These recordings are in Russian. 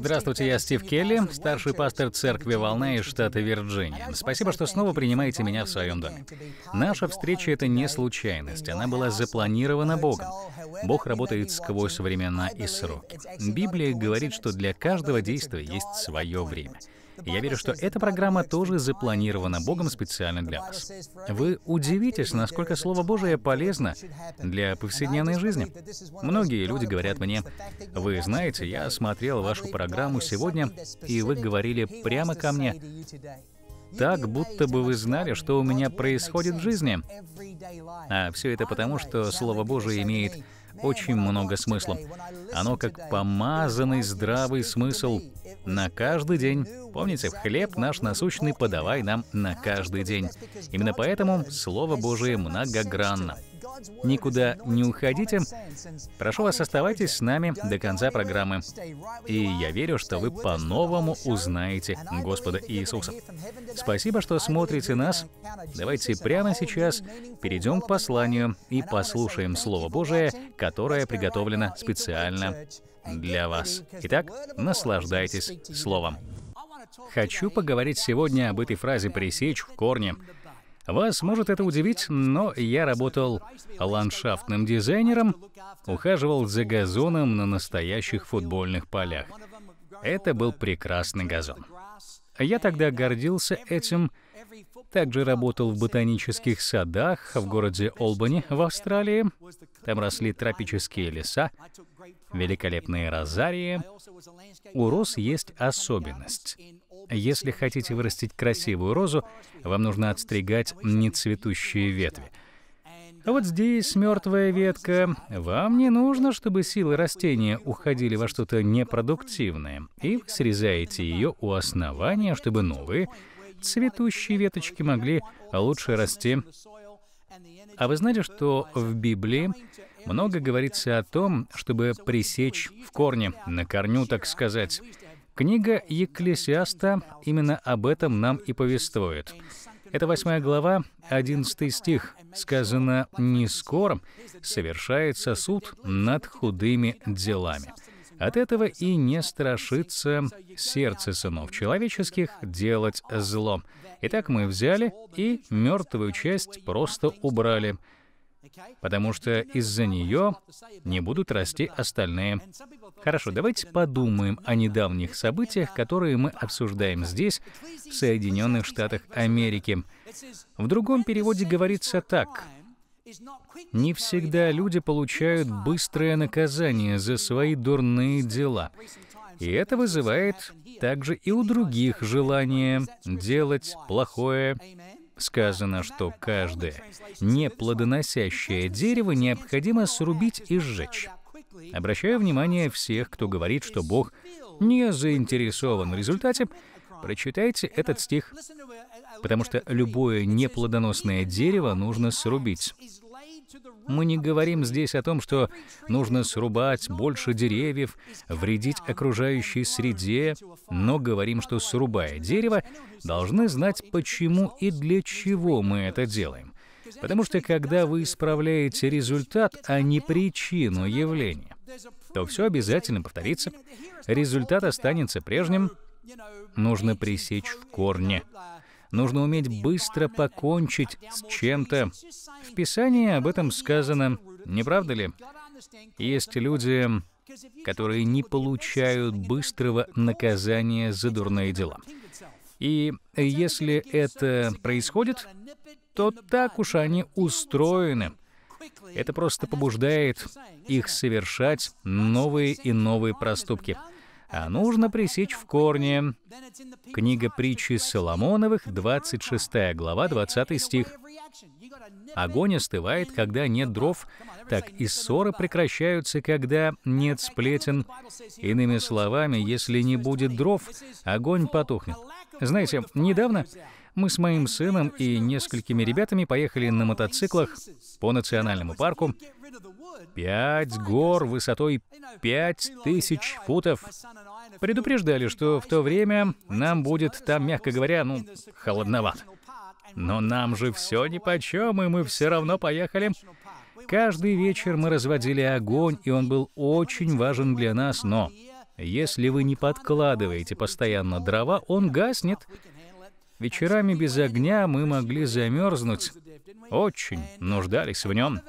Здравствуйте, я Стив Келли, старший пастор церкви «Волна» из штата Вирджиния. Спасибо, что снова принимаете меня в своем доме. Наша встреча — это не случайность, она была запланирована Богом. Бог работает сквозь времена и сроки. Библия говорит, что для каждого действия есть свое время — я верю, что эта программа тоже запланирована Богом специально для вас. Вы удивитесь, насколько Слово Божие полезно для повседневной жизни. Многие люди говорят мне, «Вы знаете, я смотрел вашу программу сегодня, и вы говорили прямо ко мне, так, будто бы вы знали, что у меня происходит в жизни. А все это потому, что Слово Божие имеет очень много смысла. Оно как помазанный здравый смысл на каждый день. Помните, хлеб наш насущный подавай нам на каждый день. Именно поэтому Слово Божие многогранно. Никуда не уходите. Прошу вас, оставайтесь с нами до конца программы. И я верю, что вы по-новому узнаете Господа Иисуса. Спасибо, что смотрите нас. Давайте прямо сейчас перейдем к посланию и послушаем Слово Божие, которое приготовлено специально для вас. Итак, наслаждайтесь Словом. Хочу поговорить сегодня об этой фразе «пресечь в корне». Вас может это удивить, но я работал ландшафтным дизайнером, ухаживал за газоном на настоящих футбольных полях. Это был прекрасный газон. Я тогда гордился этим, также работал в ботанических садах в городе Олбани в Австралии. Там росли тропические леса, великолепные розарии. У роз есть особенность. Если хотите вырастить красивую розу, вам нужно отстригать нецветущие ветви. А вот здесь мертвая ветка. Вам не нужно, чтобы силы растения уходили во что-то непродуктивное, и вы срезаете ее у основания, чтобы новые цветущие веточки могли лучше расти. А вы знаете, что в Библии много говорится о том, чтобы пресечь в корне, на корню, так сказать. Книга Екклесиаста именно об этом нам и повествует. Это восьмая глава, одиннадцатый стих. Сказано, «Не скоро совершается суд над худыми делами». От этого и не страшится сердце сынов человеческих делать зло. Итак, мы взяли и мертвую часть просто убрали — потому что из-за нее не будут расти остальные. Хорошо, давайте подумаем о недавних событиях, которые мы обсуждаем здесь, в Соединенных Штатах Америки. В другом переводе говорится так. Не всегда люди получают быстрое наказание за свои дурные дела. И это вызывает также и у других желание делать плохое сказано, что каждое неплодоносящее дерево необходимо срубить и сжечь. Обращаю внимание всех, кто говорит, что Бог не заинтересован в результате, прочитайте этот стих, потому что любое неплодоносное дерево нужно срубить. Мы не говорим здесь о том, что нужно срубать больше деревьев, вредить окружающей среде, но говорим, что срубая дерево, должны знать, почему и для чего мы это делаем. Потому что когда вы исправляете результат, а не причину явления, то все обязательно повторится, результат останется прежним, нужно пресечь в корне. Нужно уметь быстро покончить с чем-то. В Писании об этом сказано, не правда ли? Есть люди, которые не получают быстрого наказания за дурные дела. И если это происходит, то так уж они устроены. Это просто побуждает их совершать новые и новые проступки а нужно пресечь в корне. Книга притчи Соломоновых, 26 глава, 20 стих. Огонь остывает, когда нет дров, так и ссоры прекращаются, когда нет сплетен. Иными словами, если не будет дров, огонь потухнет. Знаете, недавно мы с моим сыном и несколькими ребятами поехали на мотоциклах по национальному парку. Пять гор высотой пять тысяч футов. Предупреждали, что в то время нам будет там, мягко говоря, ну, холодновато. Но нам же все нипочем, и мы все равно поехали. Каждый вечер мы разводили огонь, и он был очень важен для нас, но Если вы не подкладываете постоянно дрова, он гаснет. Вечерами без огня мы могли замерзнуть. Очень нуждались в нем.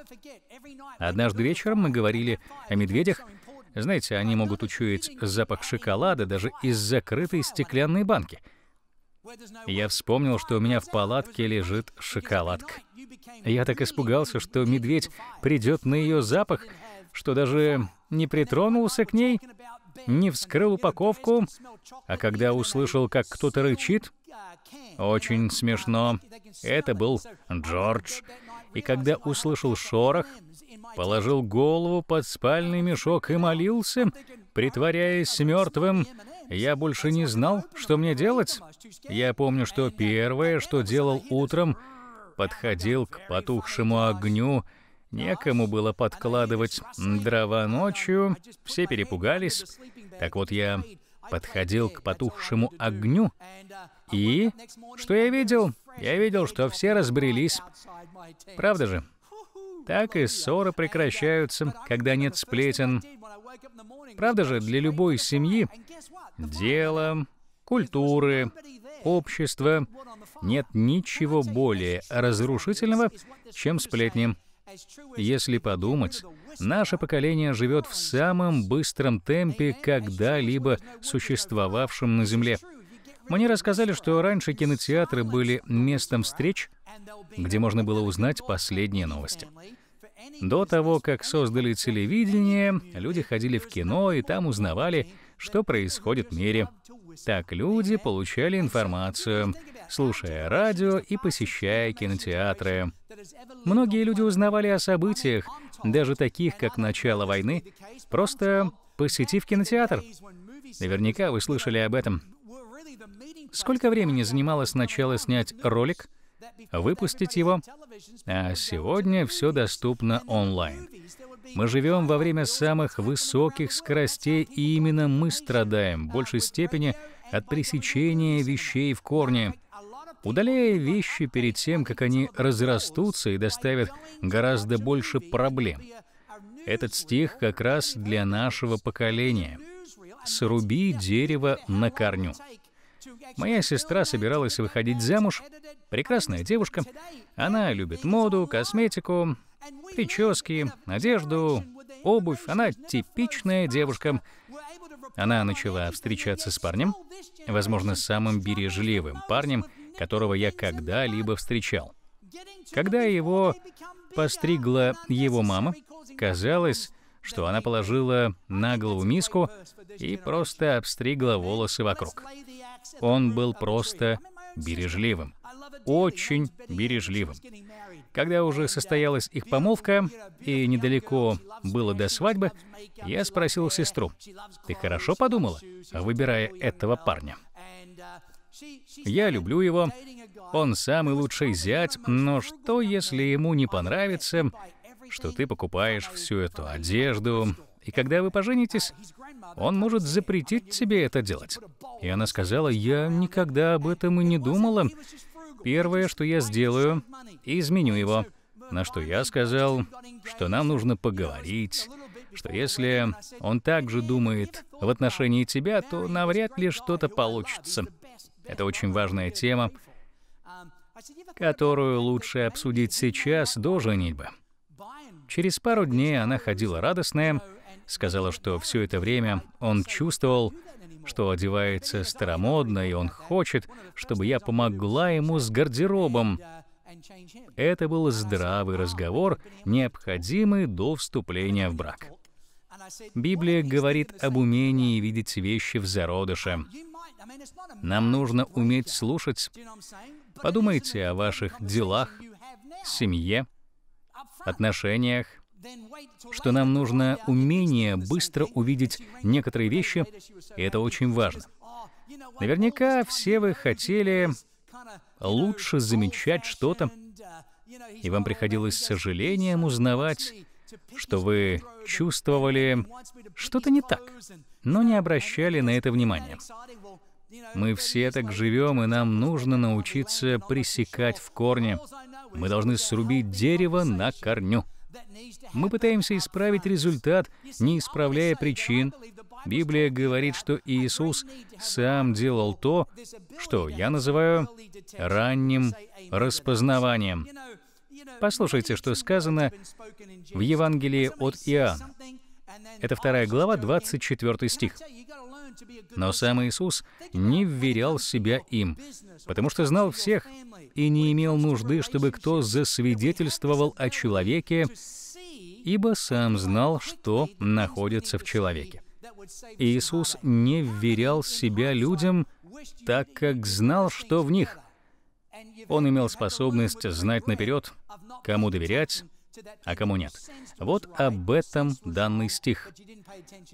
Однажды вечером мы говорили о медведях. Знаете, они могут учуять запах шоколада даже из закрытой стеклянной банки. Я вспомнил, что у меня в палатке лежит шоколадка. Я так испугался, что медведь придет на ее запах, что даже не притронулся к ней, не вскрыл упаковку, а когда услышал, как кто-то рычит, очень смешно. Это был Джордж. И когда услышал шорох, положил голову под спальный мешок и молился, притворяясь мертвым. Я больше не знал, что мне делать. Я помню, что первое, что делал утром, подходил к потухшему огню. Некому было подкладывать дрова ночью, все перепугались. Так вот я подходил к потухшему огню, и что я видел? Я видел, что все разбрелись. Правда же? Так и ссоры прекращаются, когда нет сплетен. Правда же, для любой семьи дело, культуры, общества нет ничего более разрушительного, чем сплетни. Если подумать, наше поколение живет в самом быстром темпе, когда-либо существовавшем на Земле. Мне рассказали, что раньше кинотеатры были местом встреч, где можно было узнать последние новости. До того, как создали телевидение, люди ходили в кино и там узнавали, что происходит в мире. Так люди получали информацию, слушая радио и посещая кинотеатры. Многие люди узнавали о событиях, даже таких, как начало войны, просто посетив кинотеатр. Наверняка вы слышали об этом. Сколько времени занимало сначала снять ролик, выпустить его, а сегодня все доступно онлайн. Мы живем во время самых высоких скоростей, и именно мы страдаем в большей степени от пресечения вещей в корне, удаляя вещи перед тем, как они разрастутся и доставят гораздо больше проблем. Этот стих как раз для нашего поколения. «Сруби дерево на корню». Моя сестра собиралась выходить замуж. Прекрасная девушка. Она любит моду, косметику, прически, одежду, обувь. Она типичная девушка. Она начала встречаться с парнем, возможно, самым бережливым парнем, которого я когда-либо встречал. Когда его постригла его мама, казалось, что она положила на голову миску и просто обстригла волосы вокруг. Он был просто бережливым, очень бережливым. Когда уже состоялась их помолвка и недалеко было до свадьбы, я спросил сестру, «Ты хорошо подумала, выбирая этого парня?» Я люблю его, он самый лучший зять, но что, если ему не понравится, что ты покупаешь всю эту одежду, и когда вы поженитесь, он может запретить тебе это делать. И она сказала, я никогда об этом и не думала. Первое, что я сделаю, изменю его. На что я сказал, что нам нужно поговорить, что если он также думает в отношении тебя, то навряд ли что-то получится. Это очень важная тема, которую лучше обсудить сейчас до женитьбы. Через пару дней она ходила радостная, сказала, что все это время он чувствовал, что одевается старомодно, и он хочет, чтобы я помогла ему с гардеробом. Это был здравый разговор, необходимый до вступления в брак. Библия говорит об умении видеть вещи в зародыше. Нам нужно уметь слушать. Подумайте о ваших делах, семье, отношениях, что нам нужно умение быстро увидеть некоторые вещи, и это очень важно. Наверняка все вы хотели лучше замечать что-то, и вам приходилось с сожалением узнавать, что вы чувствовали что-то не так, но не обращали на это внимания. Мы все так живем, и нам нужно научиться пресекать в корне. Мы должны срубить дерево на корню. Мы пытаемся исправить результат, не исправляя причин. Библия говорит, что Иисус сам делал то, что я называю ранним распознаванием. Послушайте, что сказано в Евангелии от Иоанна. Это вторая глава, 24 стих. Но сам Иисус не вверял себя им, потому что знал всех и не имел нужды, чтобы кто засвидетельствовал о человеке, ибо сам знал, что находится в человеке. Иисус не вверял себя людям, так как знал, что в них. Он имел способность знать наперед, кому доверять, а кому нет. Вот об этом данный стих.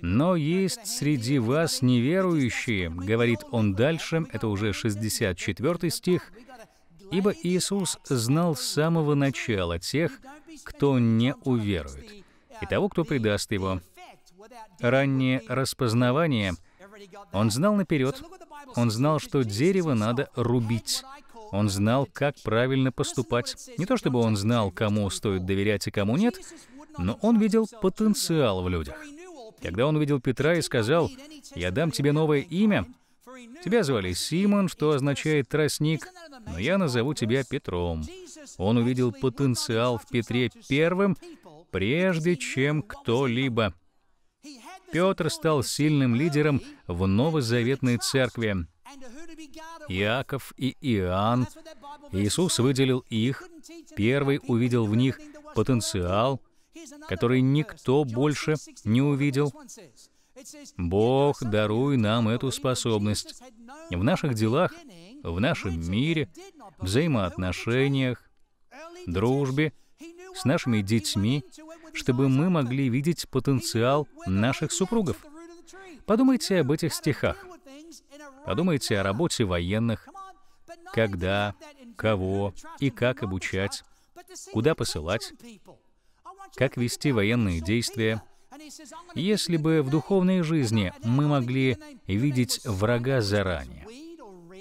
«Но есть среди вас неверующие», — говорит он дальше, это уже 64 стих, «ибо Иисус знал с самого начала тех, кто не уверует, и того, кто предаст его». Раннее распознавание он знал наперед. Он знал, что дерево надо рубить. Он знал, как правильно поступать. Не то чтобы он знал, кому стоит доверять и кому нет, но он видел потенциал в людях. Когда он увидел Петра и сказал, «Я дам тебе новое имя», Тебя звали Симон, что означает «тростник», но я назову тебя Петром. Он увидел потенциал в Петре первым, прежде чем кто-либо. Петр стал сильным лидером в новозаветной церкви. Иаков и Иоанн. Иисус выделил их, первый увидел в них потенциал, который никто больше не увидел. Бог, даруй нам эту способность в наших делах, в нашем мире, взаимоотношениях, дружбе, с нашими детьми, чтобы мы могли видеть потенциал наших супругов. Подумайте об этих стихах. Подумайте о работе военных, когда, кого и как обучать, куда посылать, как вести военные действия. Если бы в духовной жизни мы могли видеть врага заранее,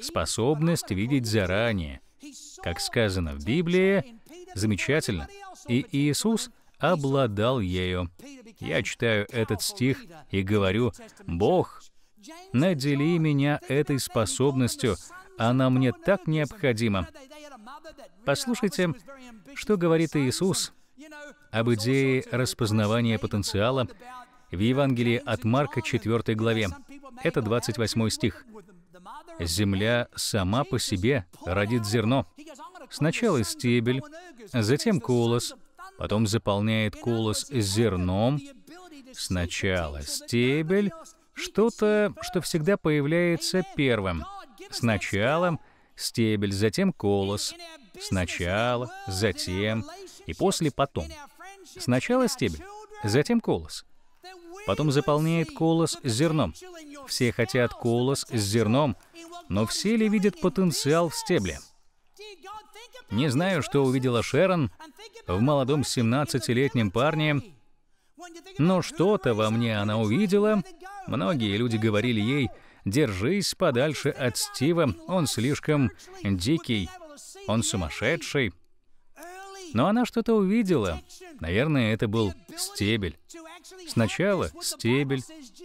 способность видеть заранее, как сказано в Библии, замечательно. И Иисус обладал ею. Я читаю этот стих и говорю, «Бог, надели меня этой способностью, она мне так необходима». Послушайте, что говорит Иисус об идее распознавания потенциала в Евангелии от Марка 4 главе. Это 28 стих. «Земля сама по себе родит зерно. Сначала стебель, затем колос, потом заполняет колос зерном, сначала стебель, что-то, что всегда появляется первым. Сначала стебель, затем колос, сначала, затем и после потом. Сначала стебель, затем колос. Потом заполняет колос зерном. Все хотят колос с зерном, но все ли видят потенциал в стебле? Не знаю, что увидела Шерон в молодом 17-летнем парне, но что-то во мне она увидела. Многие люди говорили ей, «Держись подальше от Стива, он слишком дикий, он сумасшедший». Но она что-то увидела. Наверное, это был стебель. Сначала стебель,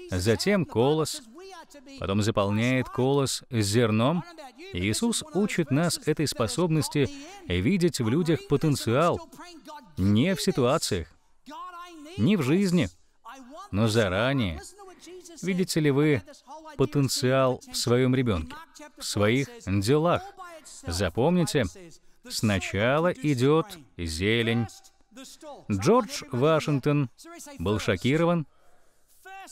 затем колос, потом заполняет колос зерном. Иисус учит нас этой способности видеть в людях потенциал не в ситуациях, не в жизни, но заранее. Видите ли вы потенциал в своем ребенке, в своих делах? Запомните, сначала идет зелень. Джордж Вашингтон был шокирован,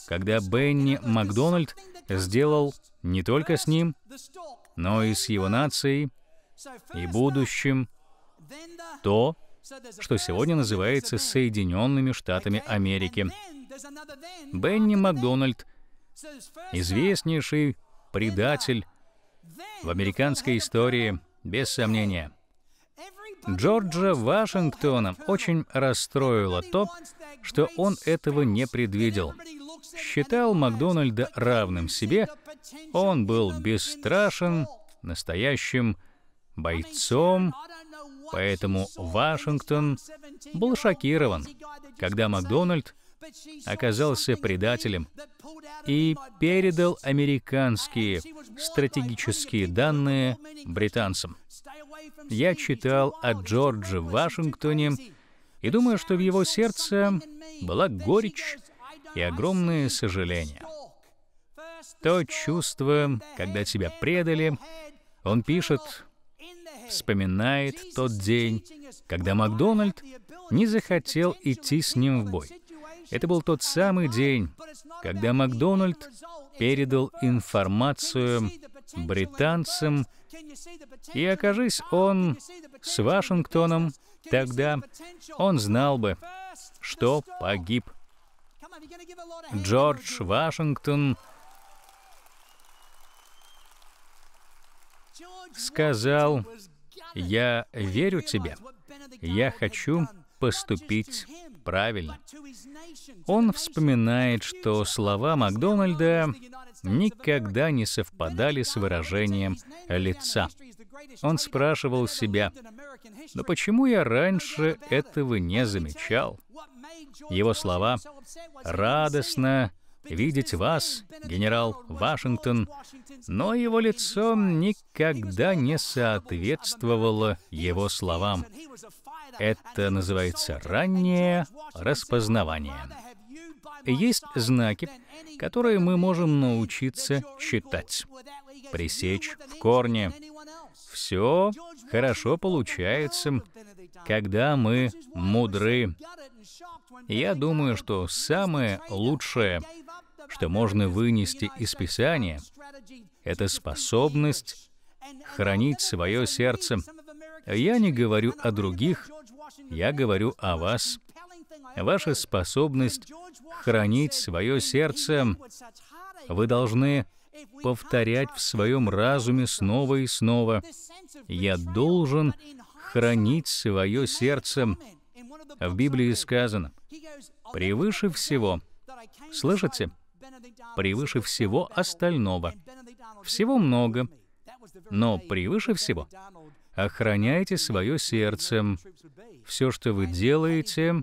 когда Бенни Макдональд сделал не только с ним, но и с его нацией и будущим то, что сегодня называется Соединенными Штатами Америки. Бенни Макдональд, известнейший предатель в американской истории, без сомнения. Джорджа Вашингтона очень расстроило то, что он этого не предвидел. Считал Макдональда равным себе, он был бесстрашен, настоящим бойцом, Поэтому Вашингтон был шокирован, когда Макдональд оказался предателем и передал американские стратегические данные британцам. Я читал о Джордже Вашингтоне и думаю, что в его сердце была горечь и огромное сожаление. То чувство, когда тебя предали, он пишет, вспоминает тот день, когда Макдональд не захотел идти с ним в бой. Это был тот самый день, когда Макдональд передал информацию британцам, и окажись он с Вашингтоном, тогда он знал бы, что погиб. Джордж Вашингтон сказал, «Я верю тебе. Я хочу поступить правильно». Он вспоминает, что слова Макдональда никогда не совпадали с выражением лица. Он спрашивал себя, «Но почему я раньше этого не замечал?» Его слова «радостно видеть вас, генерал Вашингтон», но его лицо никогда не соответствовало его словам. Это называется раннее распознавание. Есть знаки, которые мы можем научиться читать, пресечь в корне. Все хорошо получается, когда мы мудры. Я думаю, что самое лучшее, что можно вынести из Писания, это способность хранить свое сердце. Я не говорю о других, я говорю о вас. Ваша способность хранить свое сердце вы должны повторять в своем разуме снова и снова. Я должен хранить свое сердце. В Библии сказано, превыше всего, слышите, превыше всего остального. Всего много, но превыше всего охраняйте свое сердце. Все, что вы делаете,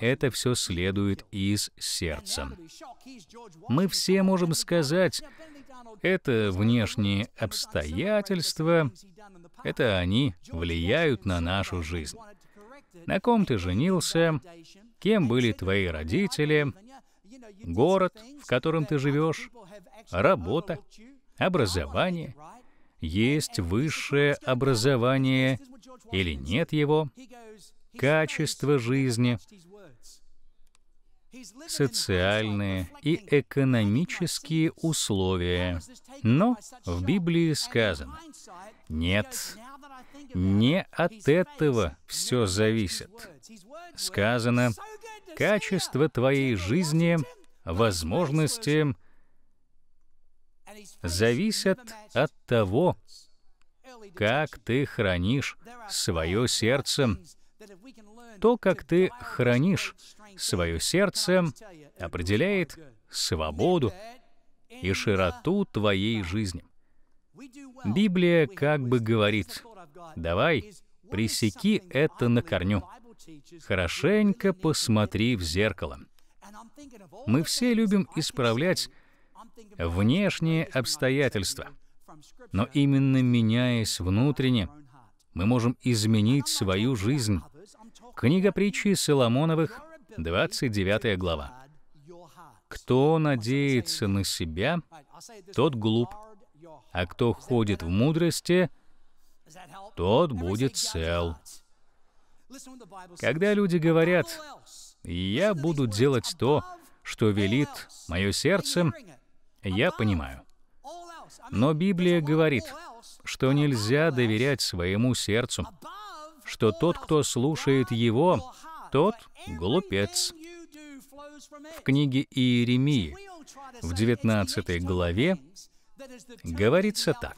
это все следует из сердца. Мы все можем сказать, это внешние обстоятельства, это они влияют на нашу жизнь. На ком ты женился, кем были твои родители, город, в котором ты живешь, работа, образование, есть высшее образование или нет его, качество жизни, социальные и экономические условия. Но в Библии сказано, нет, не от этого все зависит. Сказано, качество твоей жизни, возможности зависят от того, как ты хранишь свое сердце. То, как ты хранишь свое сердце, определяет свободу и широту твоей жизни. Библия как бы говорит, давай, пресеки это на корню. Хорошенько посмотри в зеркало. Мы все любим исправлять внешние обстоятельства. Но именно меняясь внутренне, мы можем изменить свою жизнь. Книга притчи Соломоновых, 29 глава. «Кто надеется на себя, тот глуп, а кто ходит в мудрости, тот будет цел». Когда люди говорят, «Я буду делать то, что велит мое сердце», я понимаю. Но Библия говорит, что нельзя доверять своему сердцу, что тот, кто слушает его, тот глупец. В книге Иеремии, в 19 главе, говорится так.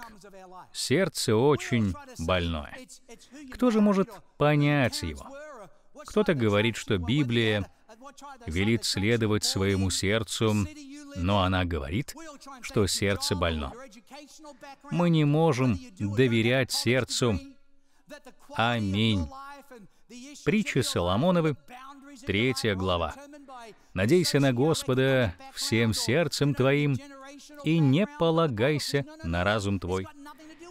Сердце очень больное. Кто же может понять его? Кто-то говорит, что Библия велит следовать своему сердцу, но она говорит, что сердце больно. Мы не можем доверять сердцу. Аминь. Притчи Соломоновы, третья глава. «Надейся на Господа всем сердцем твоим, и не полагайся на разум твой.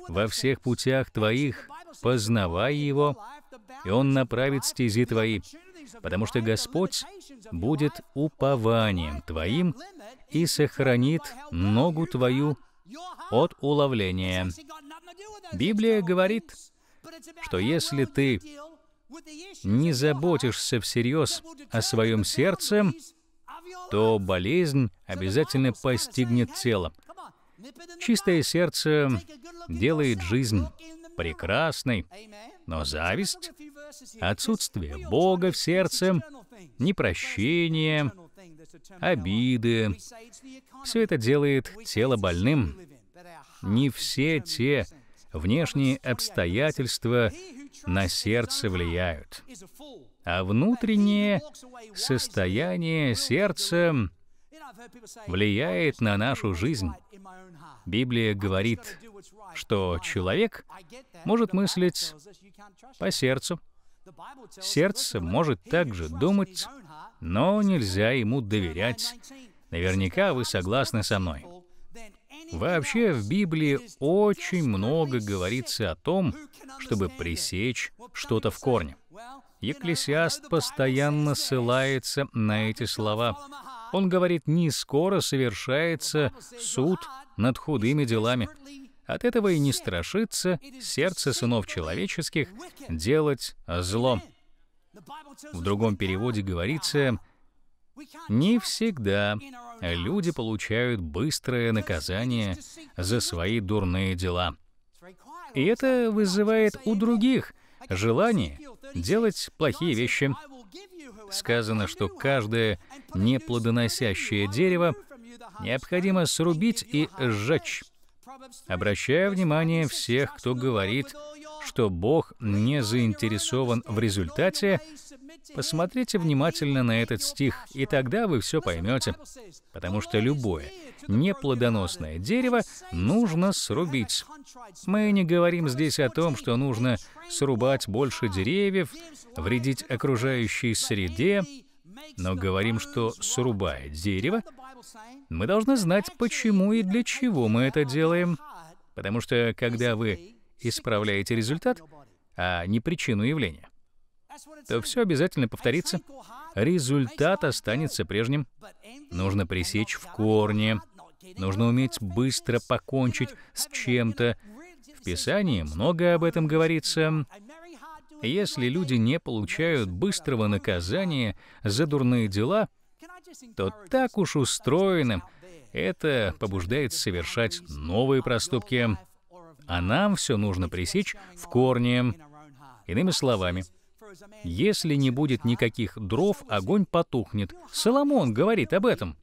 Во всех путях твоих познавай Его, и Он направит стези твои, потому что Господь будет упованием твоим и сохранит ногу твою от уловления. Библия говорит, что если ты не заботишься всерьез о своем сердце, то болезнь обязательно постигнет тело. Чистое сердце делает жизнь прекрасной, но зависть, отсутствие Бога в сердце, непрощение, обиды — все это делает тело больным. Не все те внешние обстоятельства на сердце влияют, а внутреннее состояние сердца влияет на нашу жизнь. Библия говорит, что человек может мыслить по сердцу. Сердце может также думать, но нельзя ему доверять. Наверняка вы согласны со мной. Вообще в Библии очень много говорится о том, чтобы пресечь что-то в корне. Екклесиаст постоянно ссылается на эти слова. Он говорит, не скоро совершается суд над худыми делами. От этого и не страшится сердце сынов человеческих делать зло. В другом переводе говорится, не всегда люди получают быстрое наказание за свои дурные дела. И это вызывает у других желание делать плохие вещи. Сказано, что каждое неплодоносящее дерево необходимо срубить и сжечь. Обращая внимание всех, кто говорит, что Бог не заинтересован в результате, посмотрите внимательно на этот стих, и тогда вы все поймете. Потому что любое неплодоносное дерево нужно срубить. Мы не говорим здесь о том, что нужно срубать больше деревьев, вредить окружающей среде, но говорим, что срубая дерево, мы должны знать, почему и для чего мы это делаем. Потому что когда вы исправляете результат, а не причину явления, то все обязательно повторится. Результат останется прежним. Нужно пресечь в корне. Нужно уметь быстро покончить с чем-то. В Писании много об этом говорится. Если люди не получают быстрого наказания за дурные дела, то так уж устроенным это побуждает совершать новые проступки. А нам все нужно пресечь в корне. Иными словами, если не будет никаких дров, огонь потухнет. Соломон говорит об этом.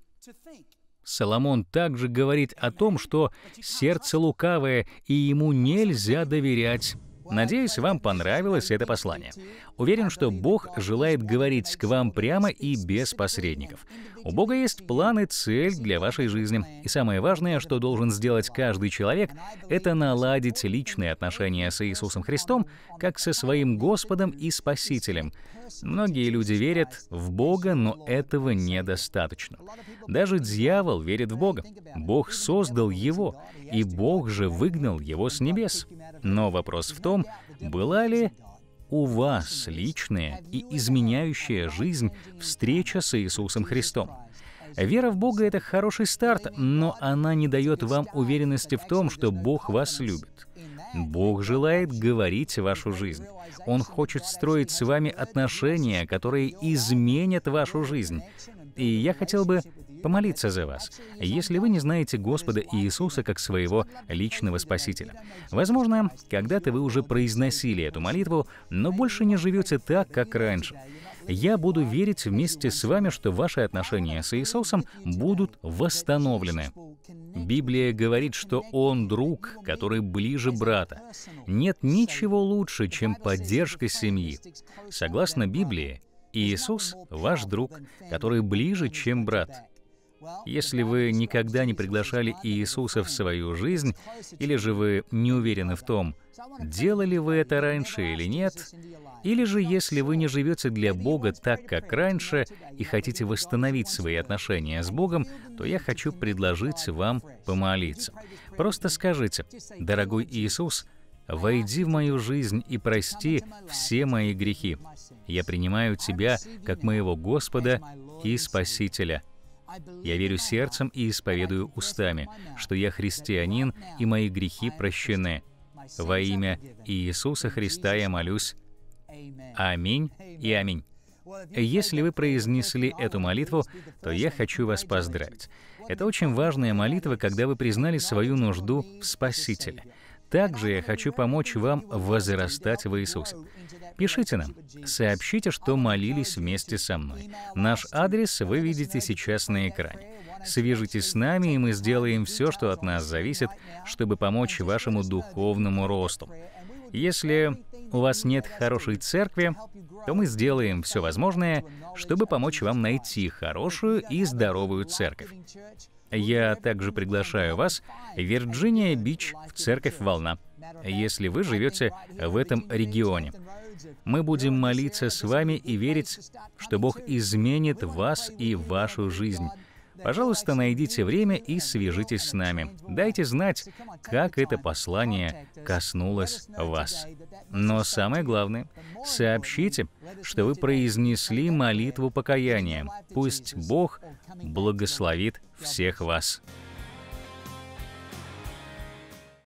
Соломон также говорит о том, что сердце лукавое, и ему нельзя доверять. Надеюсь, вам понравилось это послание. Уверен, что Бог желает говорить к вам прямо и без посредников. У Бога есть план и цель для вашей жизни. И самое важное, что должен сделать каждый человек, это наладить личные отношения с Иисусом Христом, как со своим Господом и Спасителем. Многие люди верят в Бога, но этого недостаточно. Даже дьявол верит в Бога. Бог создал его, и Бог же выгнал его с небес. Но вопрос в том, была ли у вас личная и изменяющая жизнь встреча с Иисусом Христом. Вера в Бога — это хороший старт, но она не дает вам уверенности в том, что Бог вас любит. Бог желает говорить вашу жизнь. Он хочет строить с вами отношения, которые изменят вашу жизнь. И я хотел бы помолиться за вас, если вы не знаете Господа Иисуса как своего личного Спасителя. Возможно, когда-то вы уже произносили эту молитву, но больше не живете так, как раньше. Я буду верить вместе с вами, что ваши отношения с Иисусом будут восстановлены. Библия говорит, что Он друг, который ближе брата. Нет ничего лучше, чем поддержка семьи. Согласно Библии, Иисус — ваш друг, который ближе, чем брат. Если вы никогда не приглашали Иисуса в свою жизнь, или же вы не уверены в том, делали вы это раньше или нет, или же если вы не живете для Бога так, как раньше, и хотите восстановить свои отношения с Богом, то я хочу предложить вам помолиться. Просто скажите, «Дорогой Иисус, войди в мою жизнь и прости все мои грехи. Я принимаю Тебя как моего Господа и Спасителя». Я верю сердцем и исповедую устами, что я христианин и мои грехи прощены. Во имя Иисуса Христа я молюсь. Аминь и аминь. Если вы произнесли эту молитву, то я хочу вас поздравить. Это очень важная молитва, когда вы признали свою нужду в Спасителе. Также я хочу помочь вам возрастать в Иисусе. Пишите нам, сообщите, что молились вместе со мной. Наш адрес вы видите сейчас на экране. Свяжитесь с нами, и мы сделаем все, что от нас зависит, чтобы помочь вашему духовному росту. Если у вас нет хорошей церкви, то мы сделаем все возможное, чтобы помочь вам найти хорошую и здоровую церковь. Я также приглашаю вас в Вирджиния-Бич в церковь «Волна», если вы живете в этом регионе. Мы будем молиться с вами и верить, что Бог изменит вас и вашу жизнь. Пожалуйста, найдите время и свяжитесь с нами. Дайте знать, как это послание коснулось вас. Но самое главное, сообщите, что вы произнесли молитву покаяния. Пусть Бог благословит всех вас.